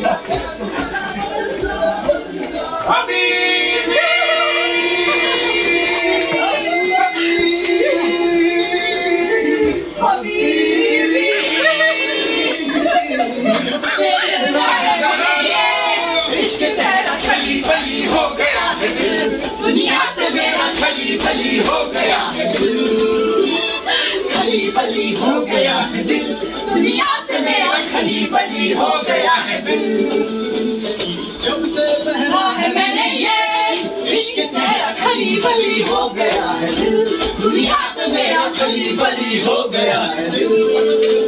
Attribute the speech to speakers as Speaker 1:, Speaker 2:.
Speaker 1: Yeah. हो गया है दिल। खली बली हो गया है दिल। दुनिया से मेरा खली बली हो गया है दिल। जब से पहला है मैंने ये, इश्क से खली बली हो गया है दिल। दुनिया से मेरा खली बली हो गया है दिल।